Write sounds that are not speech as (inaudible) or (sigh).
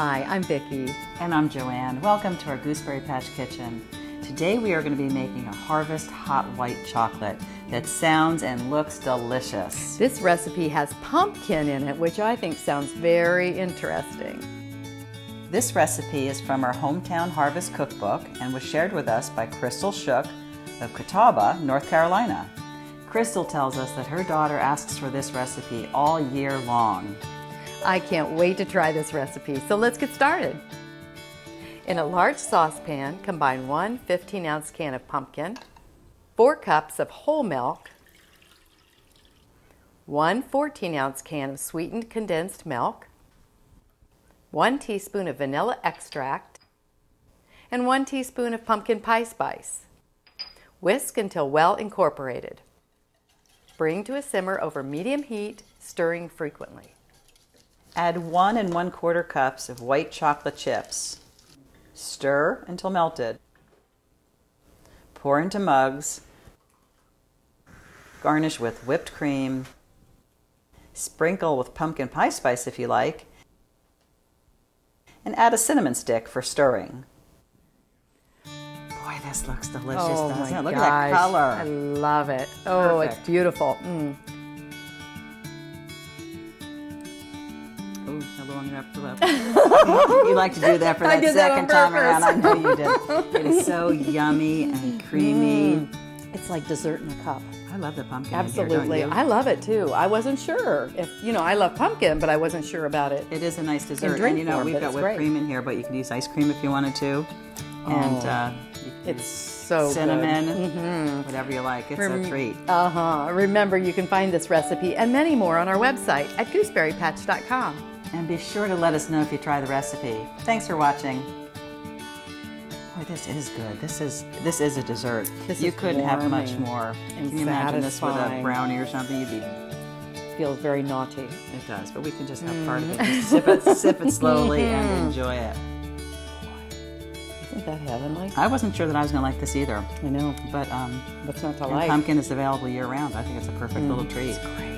Hi, I'm Vickie. And I'm Jo Ann. Welcome to our Gooseberry Patch Kitchen. Today we are going to be making a harvest hot white chocolate that sounds and looks delicious. This recipe has pumpkin in it, which I think sounds very interesting. This recipe is from our Hometown Harvest Cookbook and was shared with us by Crystal Shook of Catawba, North Carolina. Crystal tells us that her daughter asks for this recipe all year long. I can't wait to try this recipe, so let's get started. In a large saucepan, combine one 15 ounce can of pumpkin, four cups of whole milk, one 14 ounce can of sweetened condensed milk, one teaspoon of vanilla extract, and one teaspoon of pumpkin pie spice. Whisk until well incorporated. Bring to a simmer over medium heat, stirring frequently. Add one and one quarter cups of white chocolate chips. Stir until melted. Pour into mugs. Garnish with whipped cream. Sprinkle with pumpkin pie spice if you like. And add a cinnamon stick for stirring. Boy, this looks delicious, oh doesn't it? Look gosh. at that color. I love it. Oh, Perfect. it's beautiful. Mm. Ooh, a little on your you like to do that for (laughs) I that did that on second time around. I know you did. It is so (laughs) yummy and creamy. It's like dessert in a cup. I love the pumpkin. in here, Absolutely. I love it too. I wasn't sure if, you know, I love pumpkin, but I wasn't sure about it. It is a nice dessert, drink and you know form, we've got whipped great. cream in here, but you could use ice cream if you wanted to, and Oh, uh, It's so cinnamon, Mm-hmm. whatever you like. It's Rem- a treat. Uh huh. Remember, you can find this recipe and many more on our website at gooseberrypatch.com. And be sure to let us know if you try the recipe. Thanks for watching. Boy, this is good. This is this is a dessert. This you couldn't have much more. Can you imagine this with a brownie or something? You'd be. Feels very naughty. It does, but we can just have mm. part of it. Just sip it, sip it slowly, and mm-hmm. enjoy it. Isn't that heavenly? I wasn't sure that I was going to like this either, I know. but um, What's not to like? pumpkin is available year round. I think it's a perfect little mm. treat. Great.